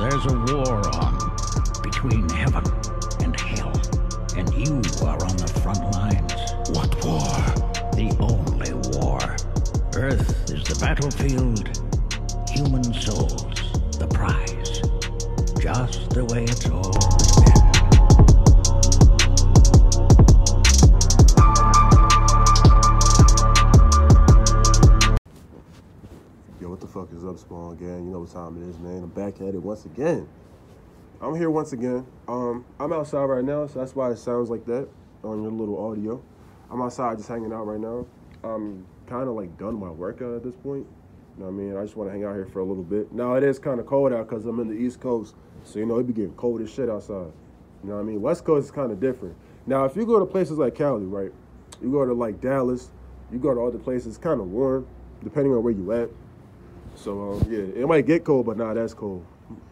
there's a war on between heaven and hell, and you are on the front lines. What war? The only war. Earth is the battlefield, human souls the prize. Just the way it's always been. Fuck is up, Spawn Gang? You know what time it is, man. I'm back at it once again. I'm here once again. Um, I'm outside right now, so that's why it sounds like that on your little audio. I'm outside just hanging out right now. I'm kind of like done my workout at this point. You know what I mean? I just want to hang out here for a little bit. Now, it is kind of cold out because I'm in the East Coast, so you know, it be getting cold as shit outside. You know what I mean? West Coast is kind of different. Now, if you go to places like Cali, right? You go to like Dallas, you go to other places, kind of warm, depending on where you at. So um, yeah, it might get cold, but not that's cold.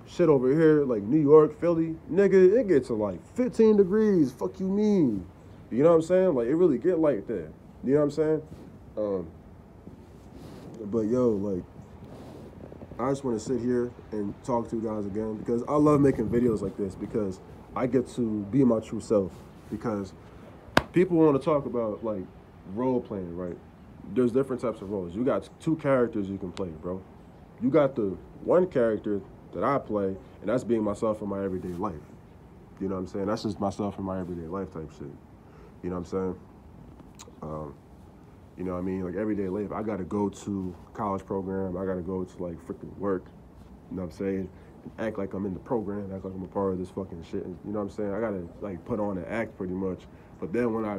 Shit over here, like New York, Philly, nigga, it gets to like 15 degrees. Fuck you mean? You know what I'm saying? Like it really get like that. You know what I'm saying? Um, but yo, like, I just want to sit here and talk to you guys again because I love making videos like this because I get to be my true self. Because people want to talk about like role playing, right? There's different types of roles. You got two characters you can play, bro. You got the one character that I play, and that's being myself in my everyday life. You know what I'm saying? That's just myself in my everyday life type shit. You know what I'm saying? Um, you know what I mean? Like everyday life, I gotta go to college program. I gotta go to like freaking work. You know what I'm saying? Act like I'm in the program. Act like I'm a part of this fucking shit. You know what I'm saying? I gotta like put on an act pretty much. But then when I,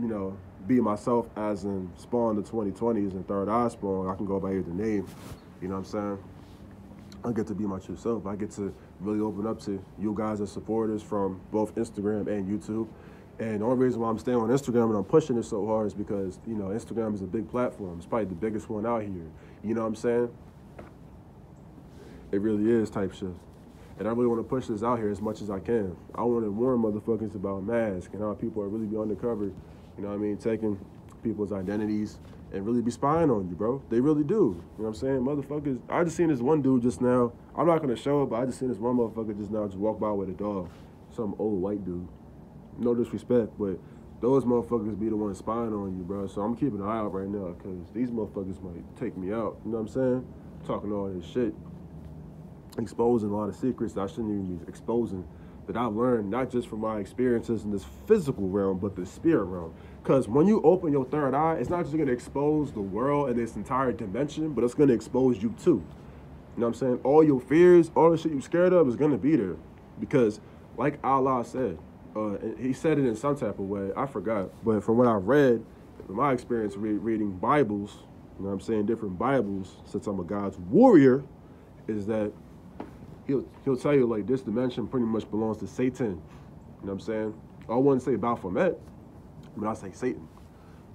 you know, be myself as in Spawn the 2020s and Third Eye Spawn, I can go by either name. You know what I'm saying? I get to be my true self. I get to really open up to you guys as supporters from both Instagram and YouTube. And the only reason why I'm staying on Instagram and I'm pushing it so hard is because, you know, Instagram is a big platform. It's probably the biggest one out here. You know what I'm saying? It really is type shit. And I really want to push this out here as much as I can. I want to warn motherfuckers about masks and how people are really be undercover, you know what I mean, taking people's identities and really be spying on you, bro. They really do. You know what I'm saying? Motherfuckers, I just seen this one dude just now. I'm not gonna show it, but I just seen this one motherfucker just now just walk by with a dog. Some old white dude. No disrespect, but those motherfuckers be the ones spying on you, bro. So I'm keeping an eye out right now because these motherfuckers might take me out. You know what I'm saying? Talking all this shit. Exposing a lot of secrets that I shouldn't even be exposing that I've learned not just from my experiences in this physical realm, but the spirit realm. Because when you open your third eye, it's not just going to expose the world and its entire dimension, but it's going to expose you too. You know what I'm saying? All your fears, all the shit you're scared of is going to be there. Because, like Allah said, uh, he said it in some type of way, I forgot. But from what I read, from my experience re- reading Bibles, you know what I'm saying, different Bibles, since I'm a God's warrior, is that he'll he'll tell you like this dimension pretty much belongs to Satan. You know what I'm saying? I wouldn't say Baphomet, but I say Satan.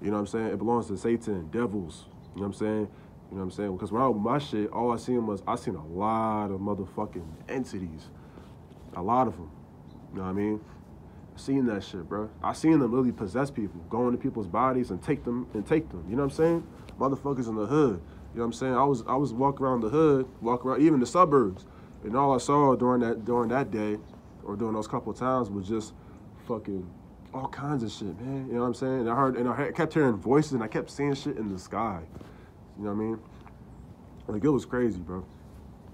You know what I'm saying? It belongs to Satan, devils. You know what I'm saying? You know what I'm saying? Because when I my shit, all I seen was I seen a lot of motherfucking entities, a lot of them. You know what I mean? I seen that shit, bro. I seen them literally possess people, go into people's bodies and take them and take them. You know what I'm saying? Motherfuckers in the hood. You know what I'm saying? I was I was walking around the hood, walking around even the suburbs, and all I saw during that during that day, or during those couple times, was just fucking all kinds of shit, man. You know what I'm saying? And I heard and I kept hearing voices, and I kept seeing shit in the sky. You know what I mean? Like it was crazy, bro. You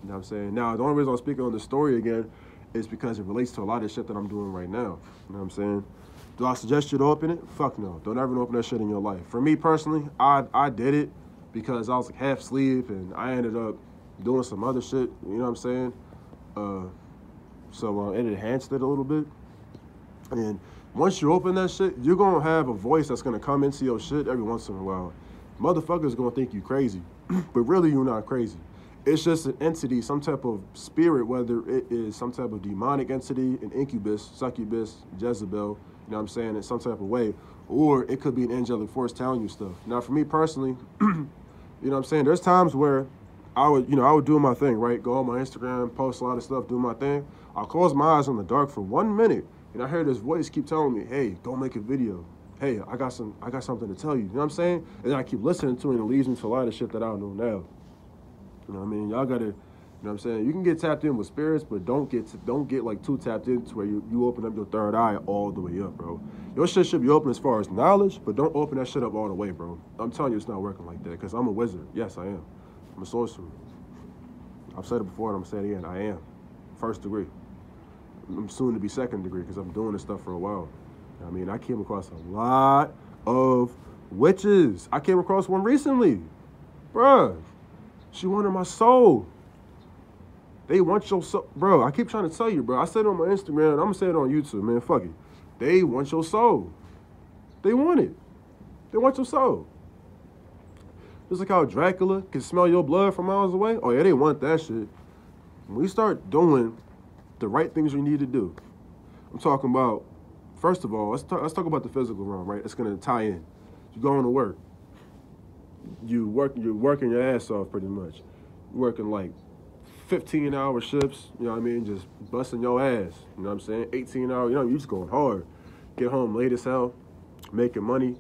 know what I'm saying? Now the only reason I'm speaking on this story again is because it relates to a lot of shit that I'm doing right now. You know what I'm saying? Do I suggest you to open it? Fuck no. Don't ever open that shit in your life. For me personally, I I did it because I was like half asleep and I ended up doing some other shit. You know what I'm saying? Uh, so uh, it enhanced it a little bit. And once you open that shit, you're gonna have a voice that's gonna come into your shit every once in a while. Motherfuckers gonna think you crazy, but really you're not crazy. It's just an entity, some type of spirit, whether it is some type of demonic entity, an incubus, succubus, Jezebel, you know what I'm saying, in some type of way, or it could be an angelic force telling you stuff. Now, for me personally, you know what I'm saying, there's times where I would, you know, I would do my thing, right? Go on my Instagram, post a lot of stuff, do my thing. I'll close my eyes in the dark for one minute, and I hear this voice keep telling me, "Hey, go make a video. Hey, I got some, I got something to tell you." You know what I'm saying? And then I keep listening to it, and it leads me to a lot of shit that I don't know now. You know what I mean? Y'all gotta, You know what I'm saying? You can get tapped in with spirits, but don't get don't get like too tapped into where you, you open up your third eye all the way up, bro. Your shit should be open as far as knowledge, but don't open that shit up all the way, bro. I'm telling you, it's not working like that. Cause I'm a wizard. Yes, I am. I'm a sorcerer. I've said it before, and I'm saying it again. I am first degree. I'm soon to be second degree because I'm doing this stuff for a while. I mean, I came across a lot of witches. I came across one recently, bruh. She wanted my soul. They want your soul, bro. I keep trying to tell you, bro. I said it on my Instagram. I'm gonna say it on YouTube, man. Fuck it. They want your soul. They want it. They want your soul. Just like how Dracula can smell your blood from miles away. Oh yeah, they want that shit. When we start doing the right things we need to do, I'm talking about. First of all, let's talk, let's talk about the physical realm, right? It's gonna tie in. You're going to work. You work. You're working your ass off pretty much. You're working like 15 hour shifts, you know what I mean? Just busting your ass, you know what I'm saying? 18 hour, you know, you just going hard. Get home late as hell, making money.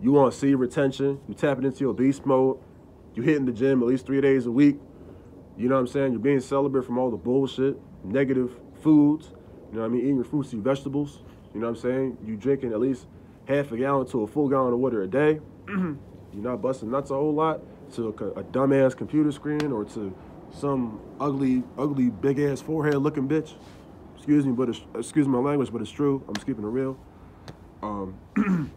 You want to see retention, you tapping into your beast mode. You hitting the gym at least three days a week. You know what I'm saying? You're being celibate from all the bullshit, negative foods. You know what I mean? Eating your fruits and vegetables. You know what I'm saying? You drinking at least half a gallon to a full gallon of water a day. You're not busting nuts a whole lot to a, a dumbass computer screen or to some ugly, ugly, big ass forehead looking bitch. Excuse me, but it's, excuse my language, but it's true. I'm just keeping it real. Um,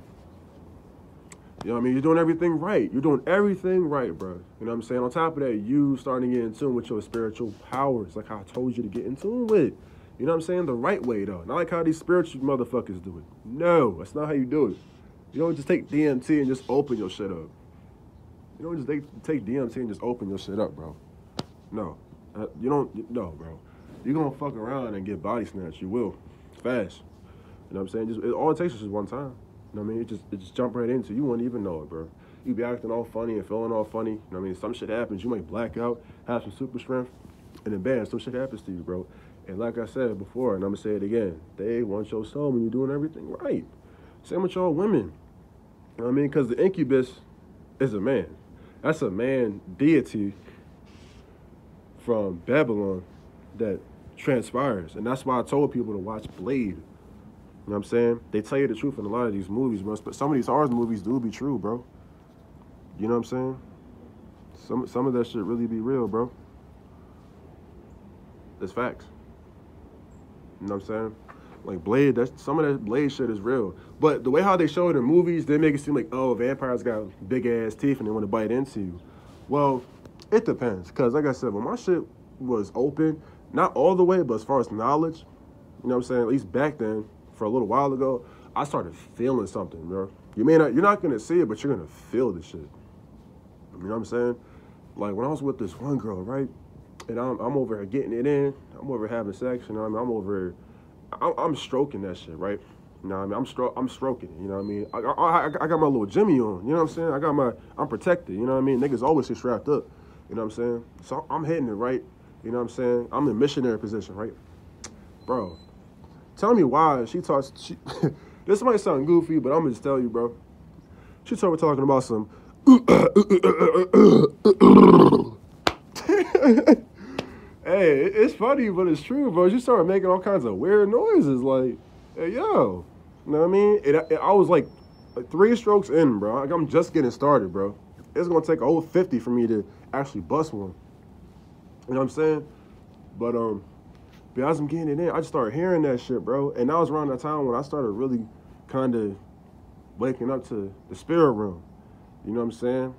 you know what I mean? You're doing everything right. You're doing everything right, bro. You know what I'm saying? On top of that, you starting to get in tune with your spiritual powers, like I told you to get in tune with. You know what I'm saying? The right way, though. Not like how these spiritual motherfuckers do it. No, that's not how you do it. You don't just take DMT and just open your shit up. You don't just take, take DMT and just open your shit up, bro. No, uh, you don't. No, bro. You're gonna fuck around and get body snatched. You will, fast. You know what I'm saying? Just it, all it takes is just one time. Know what I mean? It just it just jump right into you. Wouldn't even know it, bro. You be acting all funny and feeling all funny. You know what I mean? Some shit happens. You might black out, have some super strength, and then bam, some shit happens to you, bro. And like I said before, and I'm gonna say it again, they want your soul when you're doing everything right. Same with y'all women. You know what I mean? Because the incubus is a man. That's a man deity from Babylon that transpires. And that's why I told people to watch Blade. You know what I'm saying? They tell you the truth in a lot of these movies, bro. But some of these horror movies do be true, bro. You know what I'm saying? Some some of that shit really be real, bro. It's facts. You know what I'm saying? Like Blade, that's some of that Blade shit is real. But the way how they show it in movies, they make it seem like, oh, vampires got big ass teeth and they want to bite into you. Well, it depends, cause like I said, when my shit was open, not all the way, but as far as knowledge, you know what I'm saying. At least back then, for a little while ago, I started feeling something, bro. You may not, you're not gonna see it, but you're gonna feel the shit. You know what I'm saying? Like when I was with this one girl, right? And I'm, I'm over here getting it in. I'm over having sex, you know I mean? I'm over I'm, I'm stroking that shit, right? You know what I mean? I'm stro- I'm stroking it. You know what I mean? I, I, I, got my little Jimmy on. You know what I'm saying? I got my, I'm protected. You know what I mean? Niggas always get strapped up. You know what I'm saying? So I'm hitting it right. You know what I'm saying? I'm in missionary position, right? Bro, tell me why she talks. She, this might sound goofy, but I'm gonna just tell you, bro. She started talking about some. hey, it's funny, but it's true, bro. She started making all kinds of weird noises, like, hey, yo, you know what I mean? It, it, I was like, like three strokes in, bro. Like I'm just getting started, bro. It's gonna take a whole 50 for me to actually bust one. You know what I'm saying? But um, but as I'm getting it in, I just started hearing that shit, bro. And that was around that time when I started really kind of waking up to the spirit room. You know what I'm saying?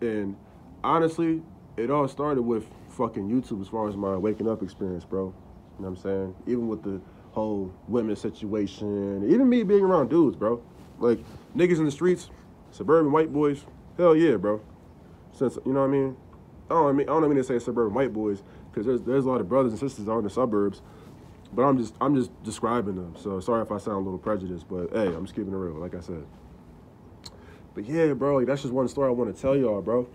And honestly, it all started with fucking YouTube as far as my waking up experience, bro. You know what I'm saying? Even with the whole women situation, even me being around dudes, bro. Like niggas in the streets, suburban white boys, hell yeah, bro. Since you know what I mean? I don't mean I don't mean to say suburban white boys because there's there's a lot of brothers and sisters out in the suburbs, but I'm just I'm just describing them. So sorry if I sound a little prejudiced, but hey, I'm just keeping it real, like I said. But yeah, bro, like that's just one story I want to tell y'all, bro.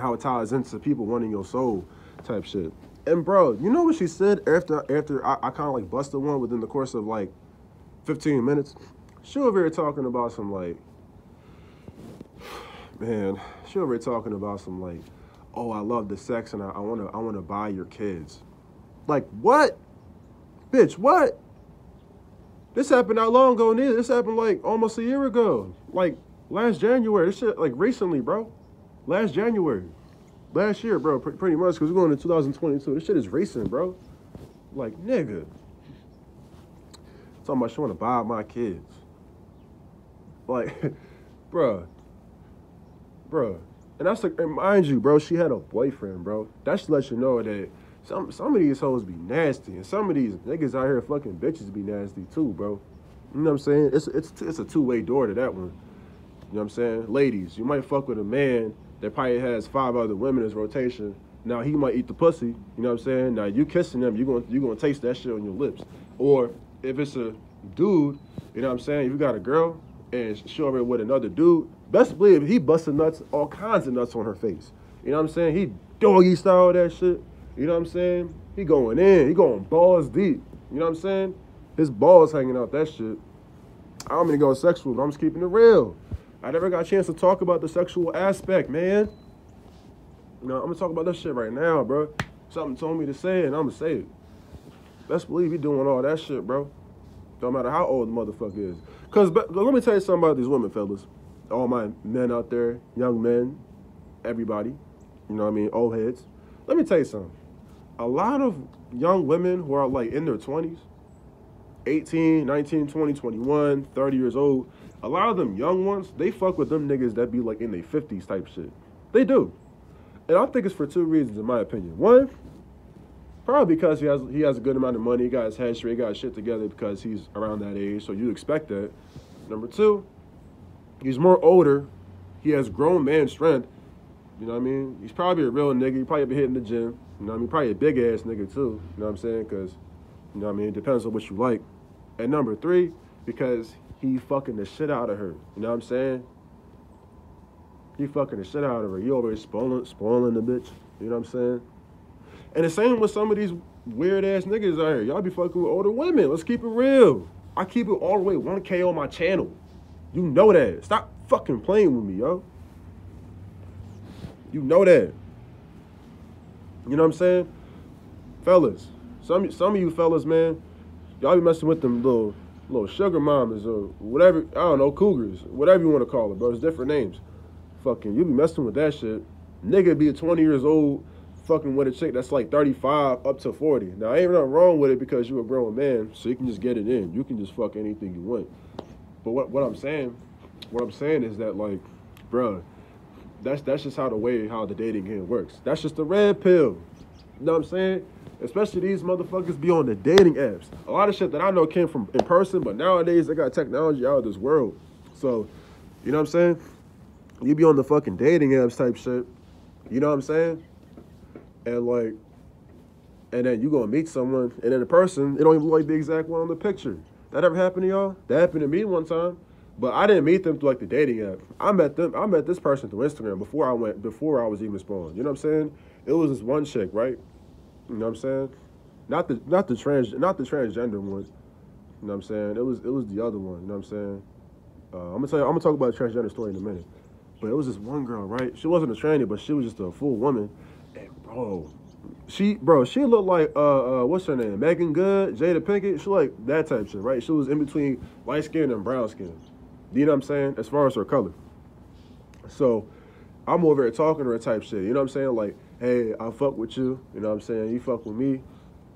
How it ties into people wanting your soul, type shit. And bro, you know what she said after after I, I kind of like busted one within the course of like 15 minutes. She over here talking about some like, man, she over here talking about some like oh, I love the sex and I, wanna I wanna buy your kids. Like what? Bitch, what? This happened not long ago, neither. This happened like almost a year ago. Like last January. This shit like recently, bro. Last January. Last year, bro, pr- pretty much, because we're going to 2022. This shit is recent, bro. Like, nigga. Talking about she want to buy my kids. Like, bruh. Bruh. And that's like, and mind you, bro, she had a boyfriend, bro. That should let you know that some some of these hoes be nasty, and some of these niggas out here fucking bitches be nasty too, bro. You know what I'm saying? It's it's it's a two way door to that one. You know what I'm saying? Ladies, you might fuck with a man that probably has five other women in his rotation. Now he might eat the pussy. You know what I'm saying? Now you kissing them, you going you gonna taste that shit on your lips. Or if it's a dude, you know what I'm saying? If you got a girl and she over with another dude, best believe he busting nuts, all kinds of nuts on her face. You know what I'm saying? He doggy style that shit. You know what I'm saying? He going in. He going balls deep. You know what I'm saying? His balls hanging out that shit. I don't mean to go sexual, but I'm just keeping it real. I never got a chance to talk about the sexual aspect, man. You know, I'm gonna talk about this shit right now, bro. Something told me to say it, and I'm gonna say it. Best believe he doing all that shit, bro. Don't matter how old the motherfucker is. Cause but, let me tell you something about these women, fellas. All my men out there, young men, everybody. You know what I mean? Old heads. Let me tell you something. A lot of young women who are like in their 20s, 18, 19, 20, 21, 30 years old, a lot of them young ones, they fuck with them niggas that be like in their 50s type shit. They do. And I think it's for two reasons, in my opinion. One, probably because he has he has a good amount of money, he got his head straight, he got his shit together because he's around that age, so you expect that. Number two, he's more older, he has grown man strength. You know what I mean? He's probably a real nigga. He probably be hitting the gym. You know what I mean? Probably a big ass nigga too. You know what I'm saying? Because, you know what I mean? It depends on what you like. And number three, because he fucking the shit out of her. You know what I'm saying? He fucking the shit out of her. He always spoiling, spoiling the bitch. You know what I'm saying? And the same with some of these weird ass niggas out here. Y'all be fucking with older women. Let's keep it real. I keep it all the way 1K on my channel. You know that. Stop fucking playing with me, yo. You know that. You know what I'm saying? Fellas, some some of you fellas, man, y'all be messing with them little little sugar mamas or whatever, I don't know, cougars, whatever you want to call it, bro. It's different names. Fucking, you be messing with that shit. Nigga be a 20 years old, fucking with a chick that's like 35 up to 40. Now, ain't nothing wrong with it because you a grown man, so you can just get it in. You can just fuck anything you want. But what, what I'm saying, what I'm saying is that, like, bruh, that's that's just how the way how the dating game works. That's just the red pill. You know what I'm saying? Especially these motherfuckers be on the dating apps. A lot of shit that I know came from in person, but nowadays they got technology out of this world. So, you know what I'm saying? You be on the fucking dating apps type shit. You know what I'm saying? And like, and then you gonna meet someone, and then the person, it don't even look like the exact one on the picture. That ever happened to y'all? That happened to me one time. But I didn't meet them through like the dating app. I met them. I met this person through Instagram before I went. Before I was even spawned. You know what I'm saying? It was this one chick, right? You know what I'm saying? Not the not the trans not the transgender one. You know what I'm saying? It was it was the other one. You know what I'm saying? Uh, I'm gonna tell you. I'm gonna talk about a transgender story in a minute. But it was this one girl, right? She wasn't a tranny, but she was just a full woman. And bro, she bro, she looked like uh, uh what's her name? Meagan Good, Jada Pinkett. She like that type shit, right? She was in between light skin and brown skin. You know what I'm saying? As far as her color. So I'm over here talking to her type shit. You know what I'm saying? Like, hey, I fuck with you. You know what I'm saying? You fuck with me.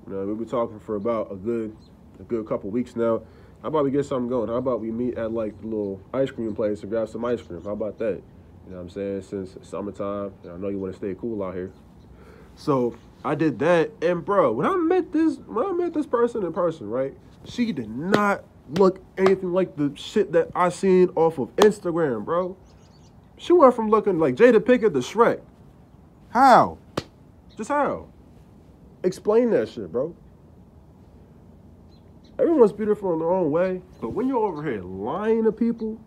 You know, we've been talking for about a good a good couple weeks now. How about we get something going? How about we meet at like the little ice cream place and grab some ice cream? How about that? You know what I'm saying? Since summertime, and I know you want to stay cool out here. So I did that, and bro, when I met this when I met this person in person, right? She did not look anything like the shit that I seen off of Instagram, bro. She went from looking like Jada Pinkett to Shrek. How? Just how? Explain that shit, bro. Everyone's beautiful in their own way, but when you're over here lying to people,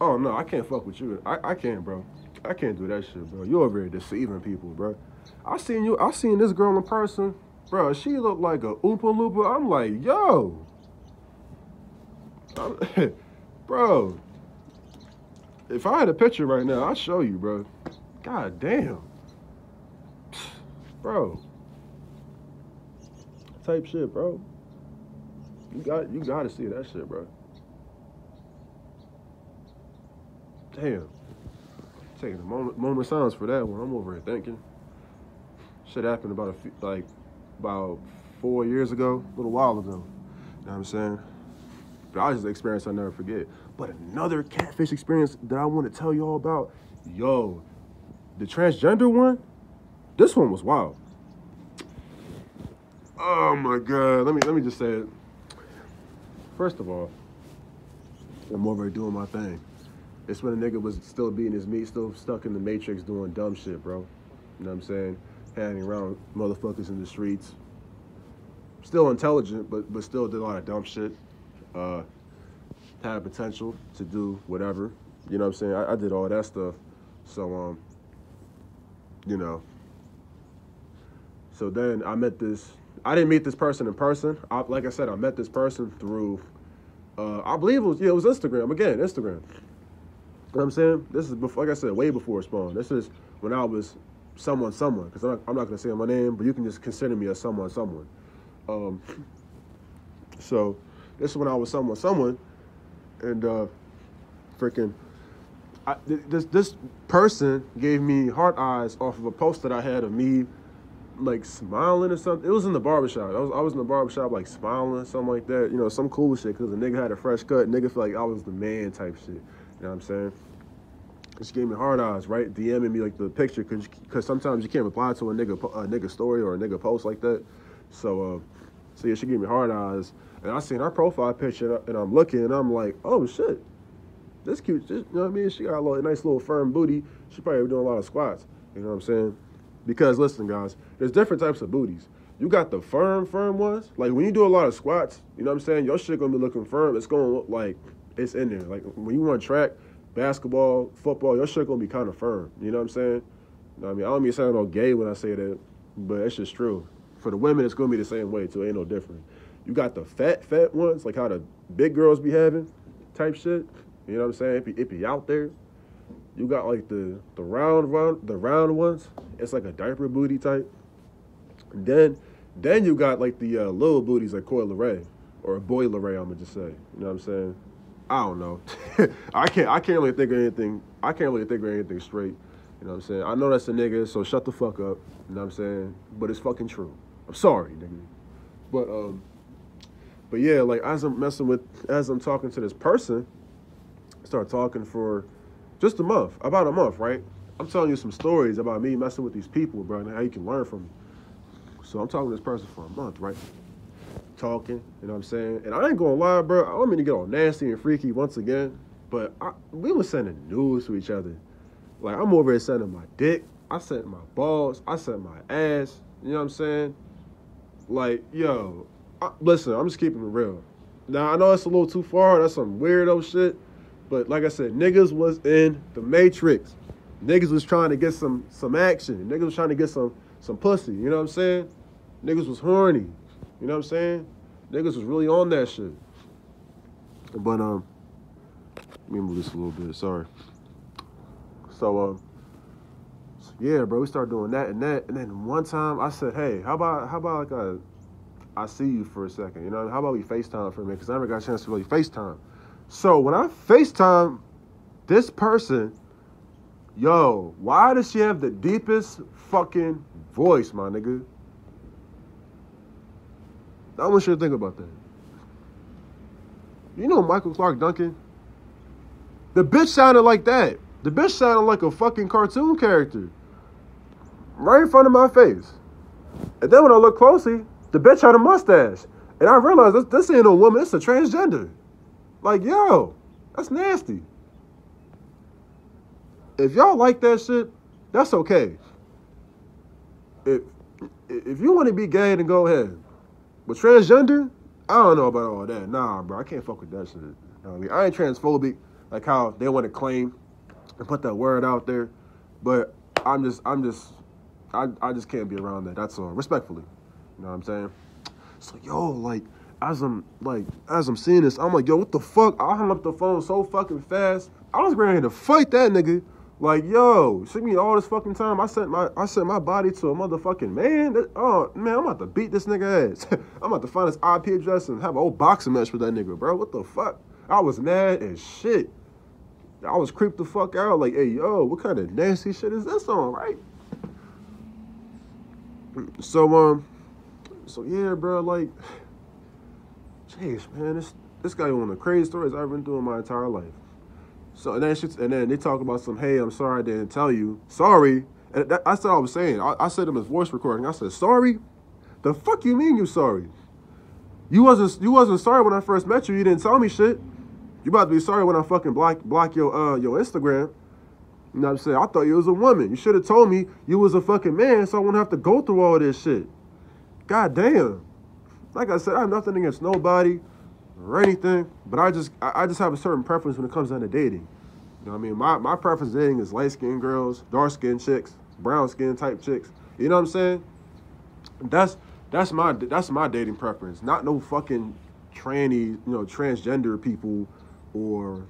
oh no, I can't fuck with you. I, I can't, bro. I can't do that shit, bro. You're over here deceiving people, bro. I seen you. I seen this girl in person, bro. She looked like a Oompa Loompa. I'm like, yo, bro. If I had a picture right now, I'd show you, bro. God damn. bro. Type shit, bro. You got you gotta see that shit, bro. Damn. Taking a moment moment of silence for that one. I'm over here thinking. Shit happened about a few like about four years ago, a little while ago. You know what I'm saying? But I just an experience I'll never forget. But another catfish experience that I want to tell you all about, yo, the transgender one, this one was wild. Oh my god. Let me let me just say it. First of all, I'm over doing my thing. It's when a nigga was still beating his meat, still stuck in the matrix doing dumb shit, bro. You know what I'm saying? Hanging around motherfuckers in the streets. Still intelligent, but but still did a lot of dumb shit. Uh had potential to do whatever. You know what I'm saying? I, I did all that stuff. So um, you know. So then I met this I didn't meet this person in person. I, like I said, I met this person through, uh, I believe it was, yeah, it was Instagram. Again, Instagram. You know what I'm saying? This is, before, like I said, way before Spawn. This is when I was someone, someone. Because I'm not, I'm not going to say my name, but you can just consider me as someone, someone. Um, so this is when I was someone, someone. And uh, freaking, this, this person gave me heart eyes off of a post that I had of me like smiling or something. It was in the barbershop. I was I was in the barbershop like smiling, something like that. You know, some cool shit because the nigga had a fresh cut. Nigga felt like I was the man type shit. You know what I'm saying? She gave me hard eyes, right? DMing me like the picture because because sometimes you can't reply to a nigga a nigga story or a nigga post like that. So uh, so yeah, she gave me hard eyes, and I seen her profile picture and I'm looking and I'm like, oh shit, this cute. This, you know what I mean? She got a little, nice little firm booty. She probably doing a lot of squats. You know what I'm saying? Because listen, guys, there's different types of booties. You got the firm, firm ones. Like when you do a lot of squats, you know what I'm saying? Your shit gonna be looking firm. It's gonna look like it's in there. Like when you run track, basketball, football, your shit gonna be kind of firm. You know what I'm saying? You know what I mean, I don't mean sound all gay when I say that, but it's just true. For the women, it's gonna be the same way too. It ain't no different. You got the fat, fat ones, like how the big girls be having, type shit. You know what I'm saying? It be, it be out there. You got like the the round round the round ones. It's like a diaper booty type. Then then you got like the uh, little booties like Coi Leray or a Boy Leray. I'm gonna just say. You know what I'm saying? I don't know. I can't I can't really think of anything. I can't really think of anything straight. You know what I'm saying? I know that's a nigga, so shut the fuck up. You know what I'm saying? But it's fucking true. I'm sorry, nigga. But um, but yeah, like as I'm messing with, as I'm talking to this person, start talking for just a month, about a month, right? I'm telling you some stories about me messing with these people, bro, and how you can learn from me. So I'm talking to this person for a month, right? Talking, you know what I'm saying? And I ain't gonna lie, bro, I don't mean to get all nasty and freaky once again, but I, we were sending news to each other. Like, I'm over here sending my dick, I sent my balls, I sent my ass, you know what I'm saying? Like, yo, I, listen, I'm just keeping it real. Now, I know it's a little too far, that's some weirdo shit, but like I said, niggas was in the matrix. Niggas was trying to get some some action. Niggas was trying to get some some pussy. You know what I'm saying? Niggas was horny. You know what I'm saying? Niggas was really on that shit. But um, let me move this a little bit. Sorry. So um, yeah, bro, we started doing that and that, and then one time I said, hey, how about how about like a, I see you for a second. You know, how about we FaceTime for a minute? Because I never got a chance to really FaceTime. So when I FaceTime this person, yo, why does she have the deepest fucking voice, my nigga? I want you to think about that. You know Michael Clarke Duncan? The bitch sounded like that. The bitch sounded like a fucking cartoon character. Right in front of my face. And then when I look closely, the bitch had a mustache. And I realized this, this ain't a woman, it's a transgender. Like, yo, that's nasty. If y'all like that shit, that's okay. If if you want to be gay, then go ahead. But transgender, I don't know about all that. Nah, bro, I can't fuck with that shit. I mean? I ain't transphobic, like how they want to claim and put that word out there. But I'm just, I'm just, I, I just can't be around that. That's all, respectfully. You know what I'm saying? So yo, like, as I'm like as I'm seeing this, I'm like, yo, what the fuck? I hung up the phone so fucking fast. I was ready to fight that nigga. Like, yo, see me all this fucking time. I sent my I sent my body to a motherfucking man. That- oh man, I'm about to beat this nigga ass. I'm about to find his IP address and have a whole boxing match with that nigga, bro. What the fuck? I was mad as shit. I was creeped the fuck out. Like, hey, yo, what kind of nasty shit is this on, right? So, um, so yeah, bro, like, jeez, man, this this guy one of the craziest stories I've been through in my entire life. So and then shit, and then they talk about some, hey, I'm sorry I didn't tell you. Sorry. And that, that's all I was saying. I, I said in his voice recording, I said, sorry? The fuck you mean you sorry? You wasn't you wasn't sorry when I first met you. You didn't tell me shit. You about to be sorry when I fucking block block your uh your Instagram. You know what I'm saying? I thought you was a woman. You should have told me you was a fucking man so I wouldn't have to go through all this shit. God damn. Like I said, I have nothing against nobody or anything, but I just I, I just have a certain preference when it comes down to dating. You know what I mean? My my preference dating is light skinned girls, dark skinned chicks, brown skin type chicks. You know what I'm saying? That's that's my that's my dating preference. Not no fucking tranny, you know, transgender people or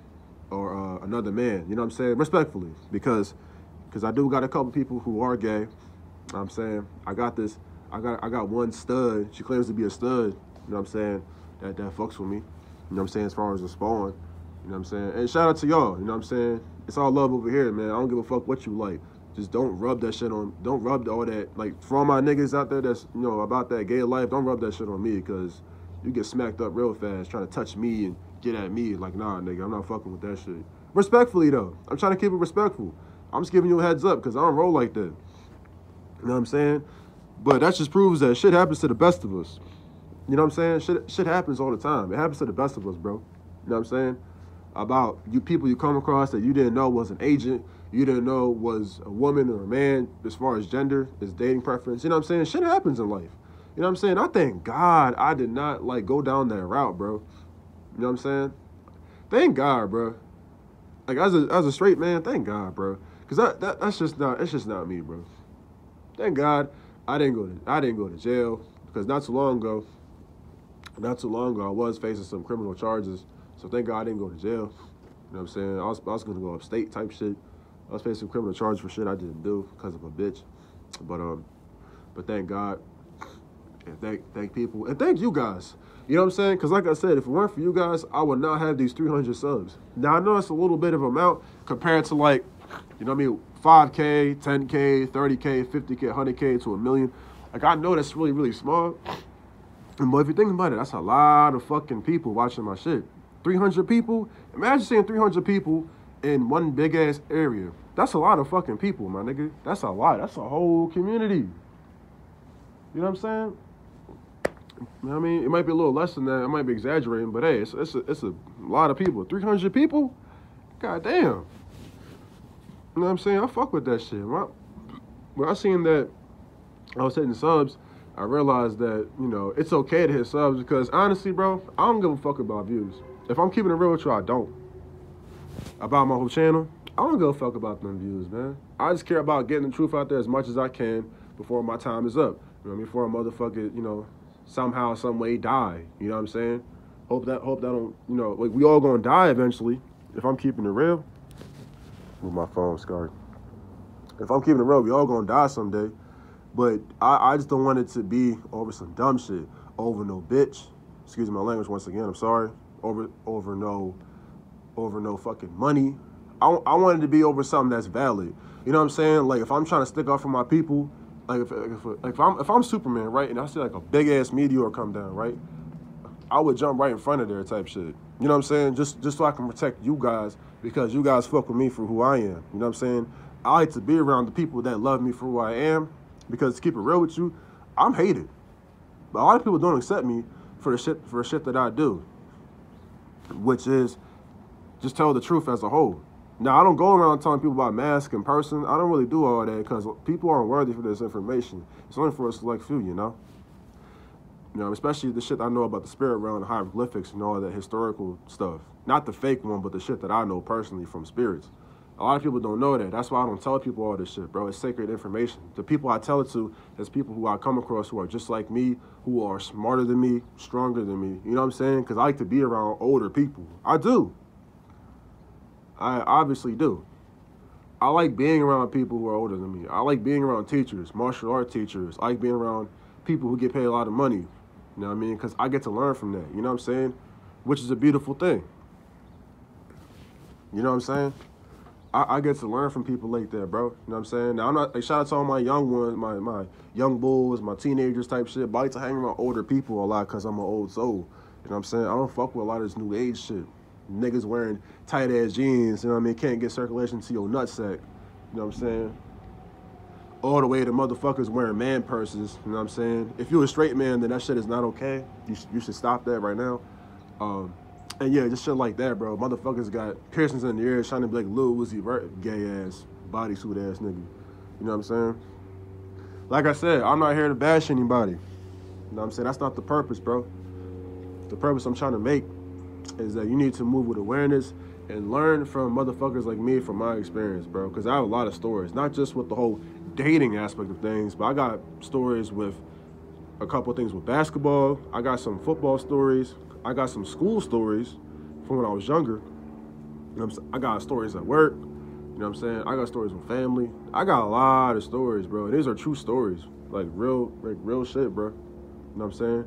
or uh, another man. You know what I'm saying? Respectfully, because because I do got a couple people who are gay. You know what I'm saying I got this. I got I got one stud. She claims to be a stud. You know what I'm saying? That that fucks with me. You know what I'm saying? As far as the spawn. You know what I'm saying? And shout out to y'all. You know what I'm saying? It's all love over here, man. I don't give a fuck what you like. Just don't rub that shit on. Don't rub all that. Like for all my niggas out there that's you know about that gay life. Don't rub that shit on me because you get smacked up real fast trying to touch me and get at me. Like nah, nigga, I'm not fucking with that shit. Respectfully though, I'm trying to keep it respectful. I'm just giving you a heads up because I don't roll like that. You know what I'm saying? But that just proves that shit happens to the best of us. You know what I'm saying? Shit, shit happens all the time. It happens to the best of us, bro. You know what I'm saying? About you people you come across that you didn't know was an agent, you didn't know was a woman or a man as far as gender, as dating preference. You know what I'm saying? Shit happens in life. You know what I'm saying? I thank God I did not like go down that route, bro. You know what I'm saying? Thank God, bro. Like as a as a straight man, thank God, bro. Cause that, that that's just not it's just not me, bro. Thank God I didn't go to I didn't go to jail because not too long ago, not too long ago I was facing some criminal charges. So thank God I didn't go to jail. You know what I'm saying? I was I was gonna go upstate type shit. I was facing criminal charges for shit I didn't do because of a bitch. But um, but thank God and thank thank people and thank you guys. You know what I'm saying? Because like I said, if it weren't for you guys, I would not have these 300 subs. Now I know it's a little bit of amount compared to like, you know what I mean, 5K, 10K, 30K, 50K, 100K to a million. Like I know that's really really small. But if you think about it, that's a lot of fucking people watching my shit. 300 people. Imagine seeing 300 people in one big ass area. That's a lot of fucking people, my nigga. That's a lot. That's a whole community. You know what I'm saying? I mean, it might be a little less than that. I might be exaggerating, but hey, it's it's a, it's a lot of people. 300 people? God damn. You know what I'm saying? I fuck with that shit. When I, when I seen that I was hitting subs, I realized that, you know, it's okay to hit subs because honestly, bro, I don't give a fuck about views. If I'm keeping it real with you, I don't. About my whole channel, I don't give a fuck about them views, man. I just care about getting the truth out there as much as I can before my time is up. You know what I mean? Before a motherfucker, you know, somehow, some way die. You know what I'm saying? Hope that hope that don't, you know, like we all gonna die eventually. If I'm keeping it real. Move my phone, Scar. If I'm keeping it real, we all gonna die someday. But I, I just don't want it to be over some dumb shit. Over no bitch. Excuse my language once again, I'm sorry. Over over no over no fucking money. I, I want it to be over something that's valid. You know what I'm saying? Like if I'm trying to stick up for my people, like if, if, if I'm if I'm Superman, right, and I see like a big ass meteor come down, right, I would jump right in front of there type shit. You know what I'm saying? Just just so I can protect you guys because you guys fuck with me for who I am. You know what I'm saying? I like to be around the people that love me for who I am because to keep it real with you, I'm hated. But a lot of people don't accept me for the shit for the shit that I do, which is just tell the truth as a whole. Now I don't go around telling people about masks in person. I don't really do all that because people aren't worthy for this information. It's only for a select few, you know. You know, especially the shit I know about the spirit realm, the hieroglyphics, and all that historical stuff. Not the fake one, but the shit that I know personally from spirits. A lot of people don't know that. That's why I don't tell people all this shit, bro. It's sacred information. The people I tell it to is people who I come across who are just like me, who are smarter than me, stronger than me. You know what I'm saying? Because I like to be around older people. I do. I obviously do. I like being around people who are older than me. I like being around teachers, martial art teachers. I like being around people who get paid a lot of money. You know what I mean? Because I get to learn from that. You know what I'm saying? Which is a beautiful thing. You know what I'm saying? I, I get to learn from people like that, bro. You know what I'm saying? Now I'm not like shout out to all my young ones, my my young bulls, my teenagers type shit. But I like to hang around older people a lot because I'm an old soul. You know what I'm saying? I don't fuck with a lot of this new age shit. Niggas wearing tight ass jeans, you know what I mean? Can't get circulation to your nutsack. You know what I'm saying? All the way to motherfuckers wearing man purses, you know what I'm saying? If you're a straight man, then that shit is not okay. You, sh- you should stop that right now. Um, and yeah, just shit like that, bro. Motherfuckers got piercings in the ears trying to be like Lil Uzi Vert, gay ass, bodysuit ass nigga. You know what I'm saying? Like I said, I'm not here to bash anybody. You know what I'm saying? That's not the purpose, bro. The purpose I'm trying to make is that you need to move with awareness and learn from motherfuckers like me from my experience, bro. Because I have a lot of stories, not just with the whole dating aspect of things, but I got stories with a couple things with basketball. I got some football stories. I got some school stories from when I was younger. You know? I got stories at work. You know what I'm saying? I got stories with family. I got a lot of stories, bro. These are true stories. Like real, like real shit, bro. You know what I'm saying?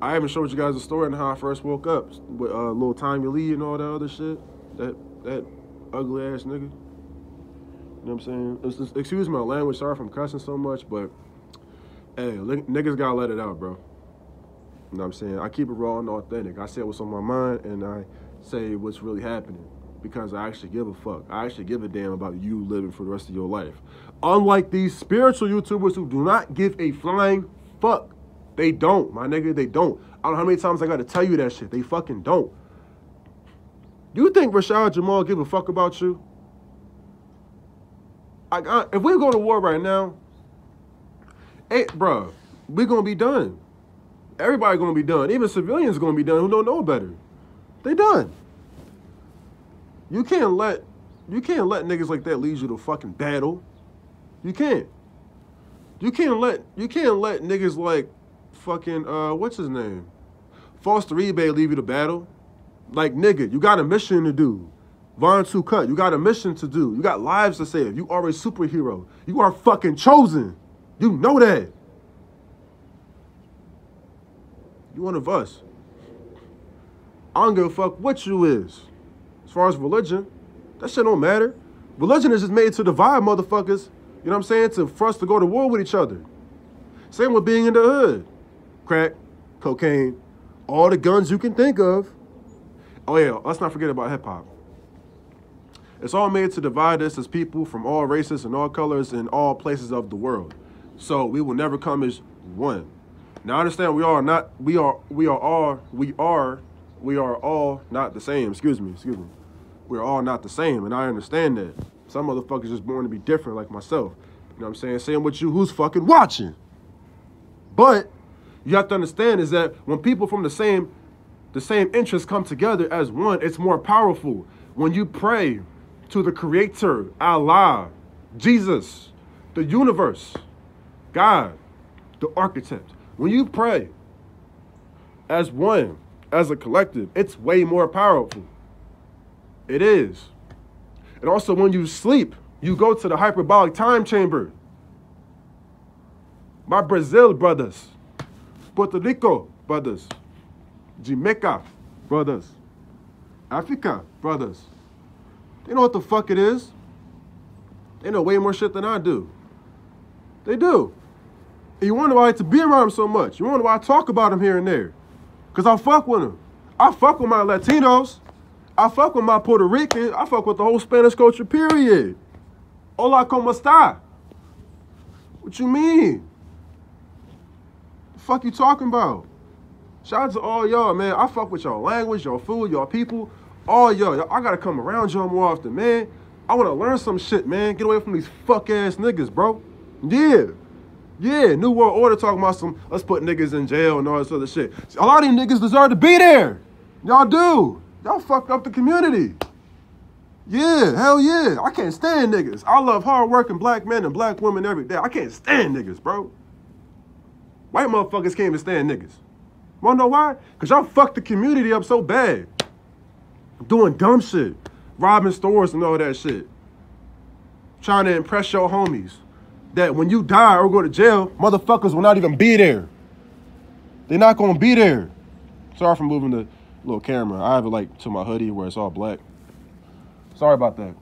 I haven't showed you guys the story on how I first woke up with uh, little Tommy Lee and all that other shit. That that ugly ass nigga. You know what I'm saying? Excuse my language. Sorry if I'm cussing so much, but hey, niggas gotta let it out, bro. You know what I'm saying? I keep it raw and authentic. I say what's on my mind and I say what's really happening because I actually give a fuck. I actually give a damn about you living for the rest of your life. Unlike these spiritual YouTubers who do not give a flying fuck. They don't, my nigga, they don't. I don't know how many times I gotta tell you that shit. They fucking don't. Do you think Rashad Jamal give a fuck about you? I, I, if we go to war right now, hey, bro, we gonna be done. Everybody gonna be done. Even civilians gonna be done who don't know better. They done. You can't let you can't let niggas like that lead you to fucking battle. You can't. You can't let you can't let niggas like fucking uh what's his name? Foster eBay leave you to battle. Like nigga, you got a mission to do. Von Cut, you got a mission to do. You got lives to save. You are a superhero. You are fucking chosen. You know that. You one of us. I don't give a fuck what you is. As far as religion, that shit don't matter. Religion is just made to divide motherfuckers. You know what I'm saying? To for us to go to war with each other. Same with being in the hood. Crack, cocaine, all the guns you can think of. Oh yeah, let's not forget about hip hop. It's all made to divide us as people from all races and all colors and all places of the world. So we will never come as one. Now I understand we are not we are we are all we are we are all not the same. Excuse me, excuse me. We're all not the same, and I understand that. Some motherfuckers just born to be different like myself. You know what I'm saying? Same with you, who's fucking watching. But you have to understand is that when people from the same the same interests come together as one, it's more powerful. When you pray to the creator, Allah, Jesus, the universe, God, the architect, when you pray as one, as a collective, it's way more powerful. It is. And also, when you sleep, you go to the hyperbolic time chamber. My Brazil brothers, Puerto Rico brothers, Jamaica brothers, Africa brothers. They know what the fuck it is. They know way more shit than I do. They do. You wonder why I to be around him so much. You wonder why I talk about him here and there. Because I fuck with him. I fuck with my Latinos. I fuck with my Puerto Ricans. I fuck with the whole Spanish culture, period. Hola, como está? What you mean? The fuck you talking about? Shout out to all y'all, man. I fuck with y'all language, y'all food, y'all people. All. Y'all- I gotta come around y'all more often, man. I wanna learn some shit, man. Get away from these fuck ass niggas, bro. Yeah. Yeah, New World Order talking about some, let's put niggas in jail and all this other shit. A lot of these niggas deserve to be there. Y'all do. Y'all fucked up the community. Yeah, hell yeah. I can't stand niggas. I love hardworking black men and black women every day. I can't stand niggas, bro. White motherfuckers can't even stand niggas. Wanna know why? Cause y'all fucked the community up so bad. Doing dumb shit. Robbing stores and all that shit. trying to impress your homies that when you die or go to jail, motherfuckers will not even be there. They're not gonna be there. Sorry for moving the little camera. I have it like to my hoodie where it's all black. Sorry about that.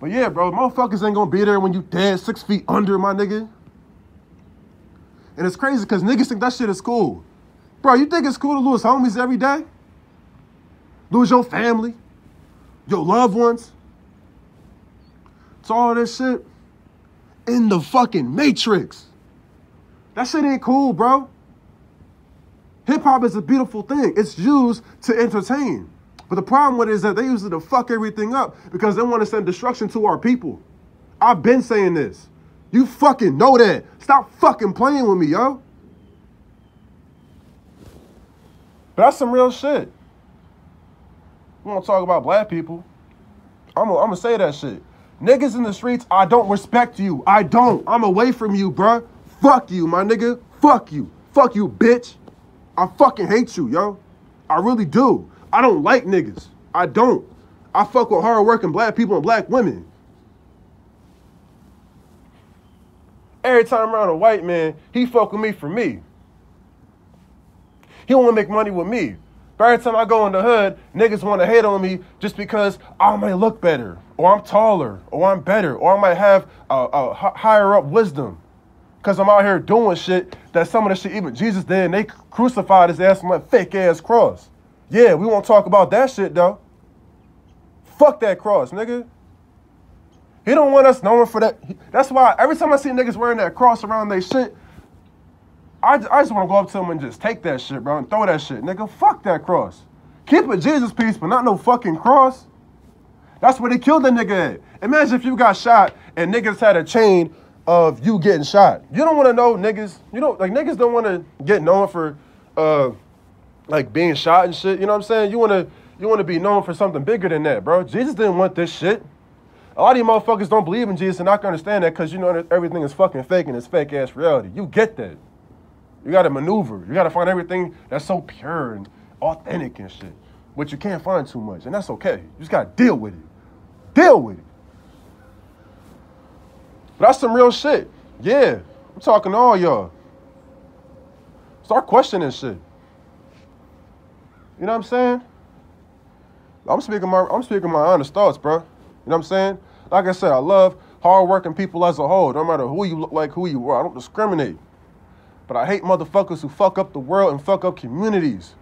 But yeah, bro, motherfuckers ain't gonna be there when you dead six feet under, my nigga. And it's crazy because niggas think that shit is cool. Bro, you think it's cool to lose homies every day? Lose your family, your loved ones. It's all this shit in the fucking matrix. That shit ain't cool, bro. Hip hop is a beautiful thing. It's used to entertain. But the problem with it is that they use it to fuck everything up because they want to send destruction to our people. I've been saying this. You fucking know that. Stop fucking playing with me, yo. But that's some real shit. We want to talk about black people. I'm gonna say that shit. Niggas in the streets, I don't respect you. I don't. I'm away from you, bruh. Fuck you, my nigga. Fuck you. Fuck you, bitch. I fucking hate you, yo. I really do. I don't like niggas. I don't. I fuck with hardworking black people and black women. Every time around a white man, he fuck with me for me. He want to make money with me. Every time I go in the hood, niggas want to hate on me just because I might look better, or I'm taller, or I'm better, or I might have a, a higher up wisdom. Because I'm out here doing shit that some of the shit even Jesus did, and they crucified his ass on that fake ass cross. Yeah, we won't talk about that shit though. Fuck that cross, nigga. He don't want us knowing for that. That's why every time I see niggas wearing that cross around they shit, I, just, I just want to go up to them and just take that shit, bro, and throw that shit. Nigga, fuck that cross. Keep a Jesus piece, but not no fucking cross. That's where they killed the nigga at. Imagine if you got shot and niggas had a chain of you getting shot. You don't want to know niggas. You don't like niggas don't want to get known for uh like being shot and shit. You know what I'm saying? You want to you want to be known for something bigger than that, bro. Jesus didn't want this shit. A lot of you motherfuckers don't believe in Jesus and I gonna understand that because you know everything is fucking fake and it's fake ass reality. You get that. You gotta maneuver. You gotta find everything that's so pure and authentic and shit. But you can't find too much, and that's okay. You just gotta deal with it. Deal with it. But that's some real shit. Yeah. I'm talking to all y'all. Start questioning shit. You know what I'm saying? I'm speaking my I'm speaking my honest thoughts, bro. You know what I'm saying? Like I said, I love hardworking people as a whole. No matter who you look like, who you are, I don't discriminate. But I hate motherfuckers who fuck up the world and fuck up communities.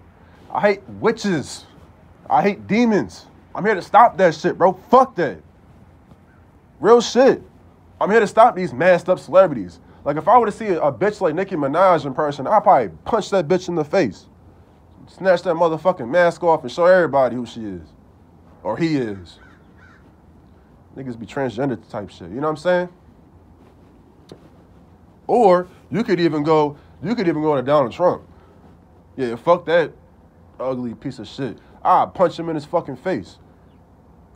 I hate witches. I hate demons. I'm here to stop that shit, bro. Fuck that. Real shit. I'm here to stop these masked up celebrities. Like if I were to see a, bitch like Nicki Minaj in person, I'd probably punch that bitch in the face. Snatch that motherfucking mask off and show everybody who she is. Or he is. Niggas be transgender type shit. You know what I'm saying? Or you could even go, you could even go to Donald Trump. Yeah, fuck that ugly piece of shit. I punch him in his fucking face.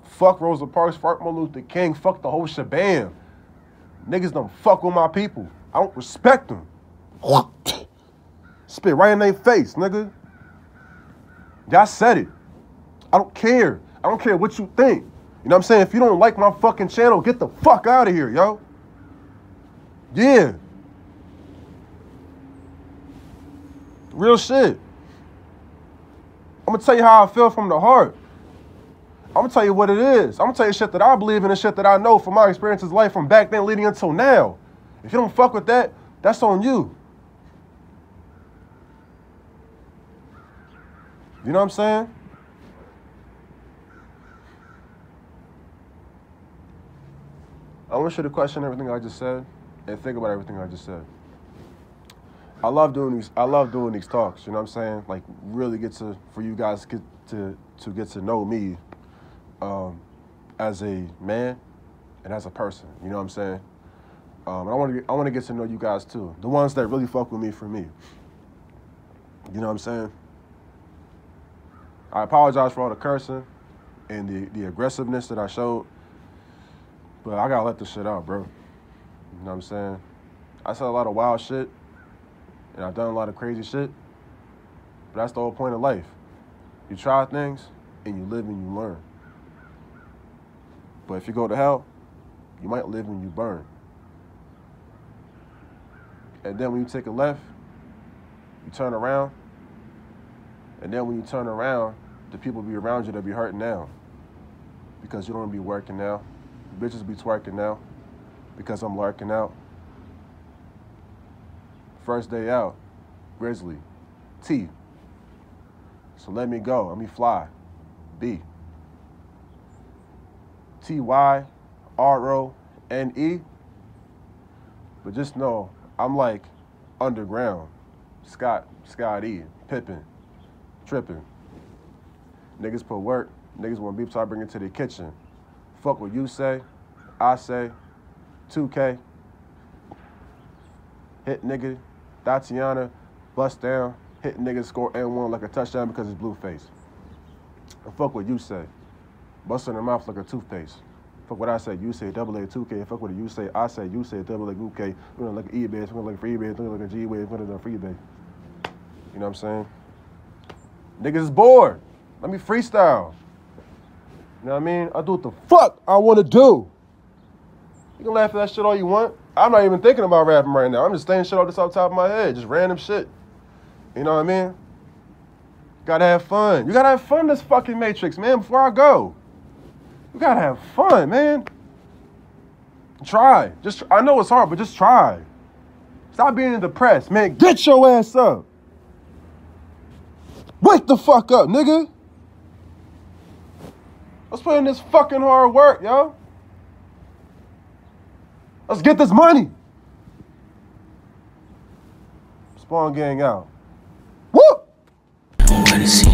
Fuck Rosa Parks, fuck Martin Luther King, fuck the whole shabam. Niggas don't fuck with my people. I don't respect them. Spit right in their face, nigga. Y'all said it. I don't care. I don't care what you think. You know what I'm saying? If you don't like my fucking channel, get the fuck out of here, yo. Yeah. Real shit. I'm gonna tell you how I feel from the heart. I'm gonna tell you what it is. I'm gonna tell you shit that I believe in and shit that I know from my experiences life from back then leading until now. If you don't fuck with that, that's on you. You know what I'm saying? I want you to question everything I just said and think about everything I just said. I love doing these. I love doing these talks. You know what I'm saying? Like really get to for you guys get to to get to know me um, as a man and as a person. You know what I'm saying? Um, I want to I want to get to know you guys too. The ones that really fuck with me for me. You know what I'm saying? I apologize for all the cursing and the, the aggressiveness that I showed. But I gotta let this shit out, bro. You know what I'm saying? I said a lot of wild shit and I've done a lot of crazy shit. But that's the whole point of life. You try things and you live and you learn. But if you go to hell, You might live and you burn. And then when you take a left, you turn around. And then when you turn around, the people be around you that be hurting now. Because you don't be working now. Bitches be twerking now. Because I'm larking out. First day out, Grizzly. T. So let me go. Let me fly. B. T Y R O N E. But just know I'm like underground. Scott, Scott E, Pippen, tripping. Niggas put work, niggas want beef, so I bring it to the kitchen. Fuck what you say, I say, 2K. Hit nigga, Tatiana, bust down, hit niggas, score N1 like a touchdown because it's blue face. And fuck what you say. Bust in the mouth like a toothpaste. Fuck what I say, you say double A, 2K. Fuck what you say, I say, you say double A, 2K. We're gonna look at eBay, we're gonna look at freebase, we're gonna look at G-Wave, we're gonna look at freebase. You know what I'm saying? Niggas is bored. Let me freestyle. You know what I mean? I do what the fuck I wanna do. You can laugh at that shit all you want. I'm not even thinking about rapping right now. I'm just saying shit off the top of my head, just random shit. You know what I mean? Gotta have fun. You gotta have fun this fucking Matrix, man, before I go. You gotta have fun, man. Try. Just I know it's hard, but just try. Stop being depressed, man. Get your ass up. Wake the fuck up, nigga. Let's put in this fucking hard work, yo. Let's get this money. Spawn gang out. Woo!